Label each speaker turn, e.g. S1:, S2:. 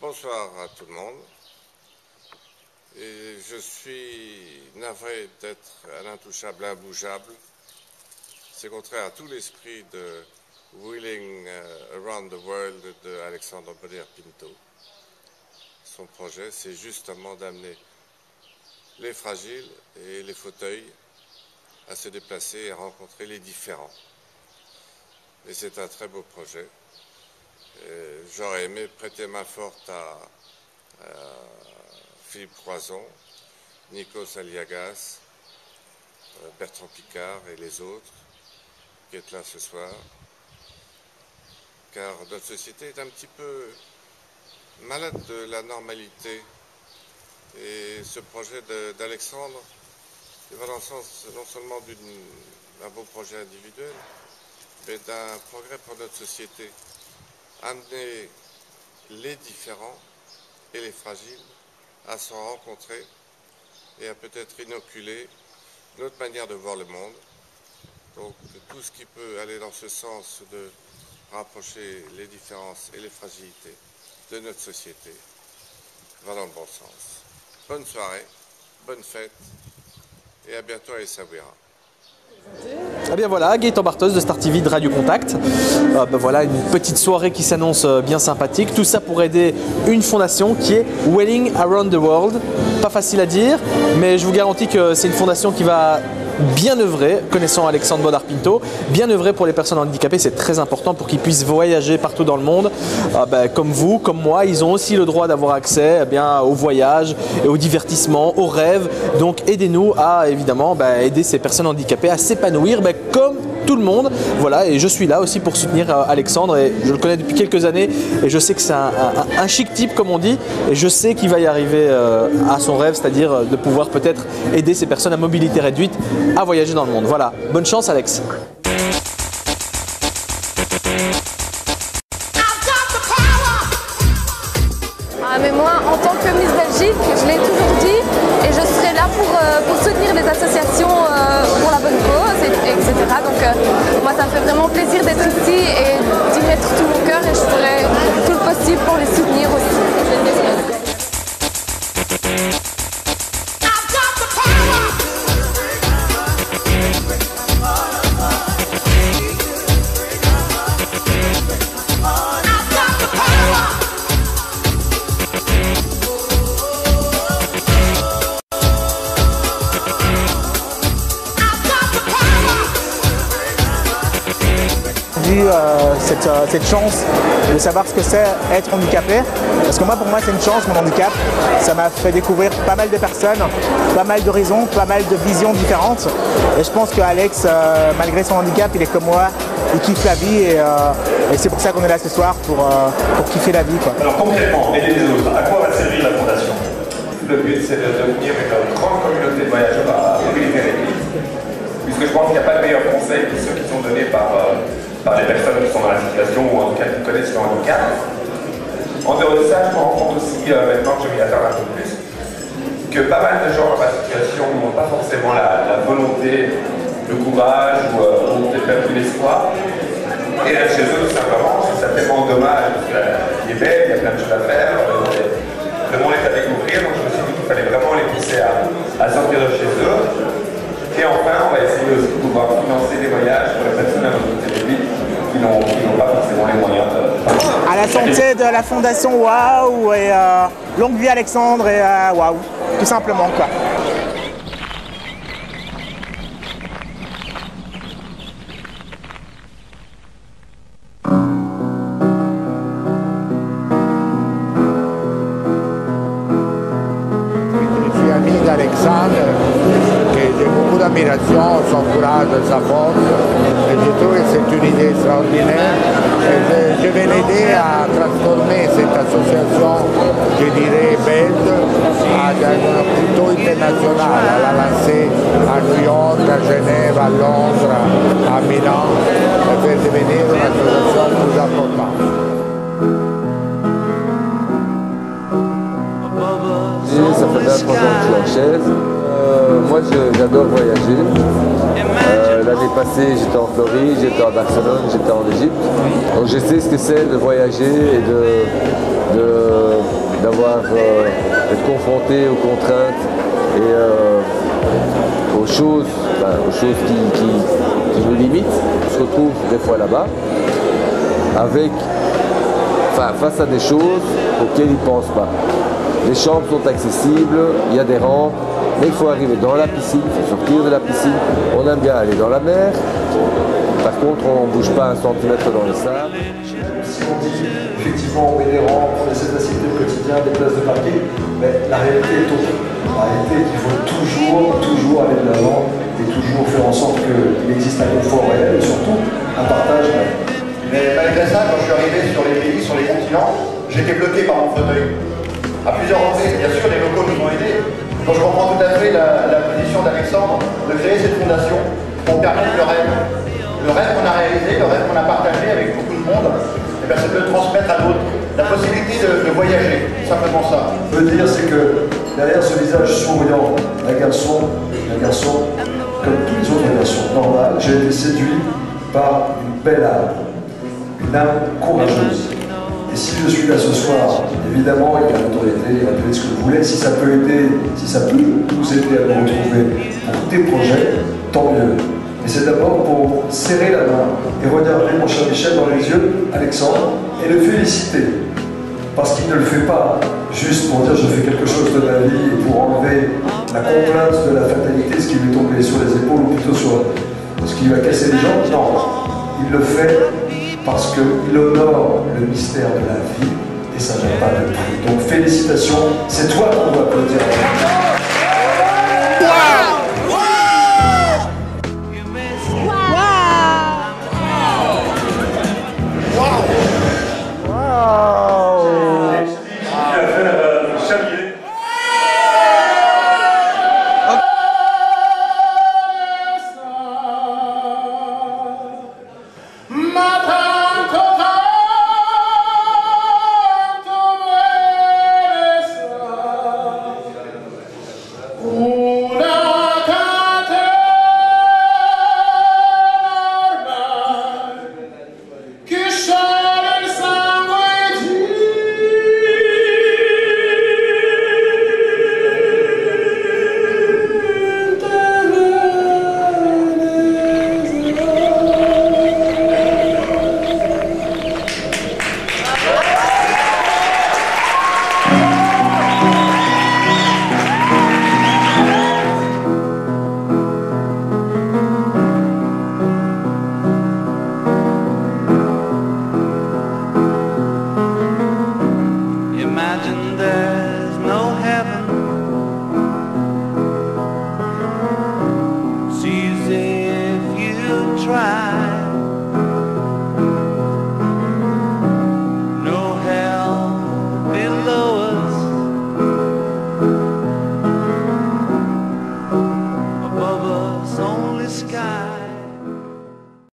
S1: Bonsoir à tout le monde. Je suis navré d'être un intouchable, imbougeable. C'est contraire à tout l'esprit de Wheeling euh, Around the World de Alexandre Pinto. Son projet, c'est justement d'amener les fragiles et les fauteuils à se déplacer et à rencontrer les différents. Et c'est un très beau projet. J'aurais aimé prêter main forte à, Philippe Croison, Nikos Aliagas, euh, Bertrand Picard et les autres qui êtes là ce soir. Car notre société est un petit peu malade de la normalité. Et ce projet d'Alexandre va dans le sens non seulement d'un beau projet individuel, mais d'un progrès pour notre société amener les différents et les fragiles à se rencontrer et à peut-être inoculer notre manière de voir le monde. Donc tout ce qui peut aller dans ce sens de rapprocher les différences et les fragilités de notre société va dans le bon sens. Bonne soirée, bonne fête et à bientôt à Essaouira.
S2: Eh bien voilà, Gaëtan Bartos de Star TV de Radio Contact. Euh, ben voilà une petite soirée qui s'annonce euh, bien sympathique. Tout ça pour aider une fondation qui est Welling Around the World. Pas facile à dire, mais je vous garantis que c'est une fondation qui va bien œuvré, connaissant Alexandre Bodar Pinto, bien œuvré pour les personnes handicapées, c'est très important pour qu'ils puissent voyager partout dans le monde. Ah ben, comme vous, comme moi, ils ont aussi le droit d'avoir accès eh bien, au voyage, au divertissement, aux rêves. Donc aidez-nous à évidemment ben, aider ces personnes handicapées à s'épanouir ben, comme tout le monde. Voilà, et je suis là aussi pour soutenir euh, Alexandre. Et je le connais depuis quelques années et je sais que c'est un, chic type, comme on dit. Et je sais qu'il va y arriver euh, à son rêve, c'est-à-dire euh, de pouvoir peut-être aider ces personnes à mobilité réduite à voyager dans le monde. Voilà, bonne chance, Alex.
S3: Ah, mais moi, en tant que Miss Belgique, je l'ai toujours dit, et je serai là pour, soutenir les associations etc. Donc euh, moi ça me fait vraiment plaisir d'être ici et d'y mettre tout mon cœur et je ferai tout le possible pour les soutenir aussi.
S4: Euh, euh, cette, chance de savoir ce que c'est être handicapé. Parce que moi, pour moi, c'est une chance, mon handicap. Ça m'a fait découvrir pas mal de personnes, pas mal d'horizons, pas mal de visions différentes. Et je pense que Alex, euh, malgré son handicap, il est comme moi, il kiffe la vie et, c'est pour ça qu'on est là ce soir, pour, kiffer la vie.
S5: Alors concrètement, aider les autres, à quoi va servir la fondation? Le but, c'est de devenir une grande communauté de voyageurs à mobilité réduite, puisque je pense qu'il n'y a pas de meilleur conseil que ceux qui sont donnés par les personnes qui sont dans la situation ou en tout cas qui connaissent le handicap. En dehors de ça, je me rends compte aussi, euh, maintenant que je m'y attarde un peu plus, que pas mal de gens dans ma situation n'ont pas forcément la, volonté, le courage ou, euh, peut-être même l'espoir chez eux, tout simplement, je trouve ça tellement dommage parce qu'il est belle, il y a plein de choses à faire, euh, le monde est à découvrir, donc je me suis dit qu'il fallait vraiment les pousser à, à sortir de chez eux. Et enfin, on va essayer aussi de pouvoir financer des voyages pour les personnes à mobilité réduite qui n'ont pas les.
S4: À la santé de la fondation Waouh et euh, longue vie Alexandre et euh, Waouh, tout simplement quoi.
S6: Admiration, son courage, sa force. Et je trouve que c'est une idée extraordinaire. Et je, vais l'aider à transformer cette association, je dirais, belle, à plutôt internationale, à la lancer à New York, à Genève, à Londres, à Milan, et faire devenir une association plus importante.
S7: ça fait 23 ans que je suis en chaise. Euh, moi j'adore voyager. Euh, l'année passée j'étais en Floride, j'étais à Barcelone, j'étais en Égypte. Donc je sais ce que c'est de voyager et de d'avoir euh, confronté aux contraintes et euh, aux choses, aux choses qui, nous limitent. On se retrouve des fois là-bas avec face à des choses auxquelles ils ne pensent pas. Les chambres sont accessibles, il y a des rampes, mais il faut arriver dans la piscine, il faut sortir de la piscine. On aime bien aller dans la mer. Par contre, on ne bouge pas un centimètre dans le sable.
S8: Si on dit effectivement on met des rampes, on essaie faciliter le quotidien, des places de parking, mais la réalité est autre. La réalité est qu'il faut toujours, toujours aller de l'avant et toujours faire en sorte qu'il existe un confort réel et surtout un partage
S9: Mais malgré ça, quand je suis arrivé sur les pays, sur les continents, j'étais bloqué par mon fauteuil. À plusieurs reprises, bien sûr, les donc je comprends tout à fait la, position d'Alexandre de créer cette fondation pour permettre le rêve. Le rêve qu'on a réalisé, le rêve qu'on a partagé avec beaucoup de monde, eh c'est de le transmettre à d'autres. La possibilité de, voyager, simplement ça.
S8: Ce que je veux dire, c'est que derrière ce visage souriant d'un garçon, un garçon comme tous les autres garçons normales, j'ai été séduit par une belle âme, une âme courageuse. Et si je suis là ce soir, évidemment, il y a l'autorité, il va donner ce que vous voulez. Si ça peut aider, si ça peut vous aider à vous retrouver pour des projets, tant mieux. Mais c'est d'abord pour serrer la main et regarder mon cher Michel dans les yeux, Alexandre, et le féliciter. Parce qu'il ne le fait pas juste pour dire je fais quelque chose de ma vie et pour enlever la complainte de la fatalité, ce qui lui est tombé sur les épaules ou plutôt sur ce qui va casser les gens. Non, il le fait parce qu'il honore le mystère de la vie et ça n'a pas de prix. Donc félicitations, c'est toi qu'on doit applaudir.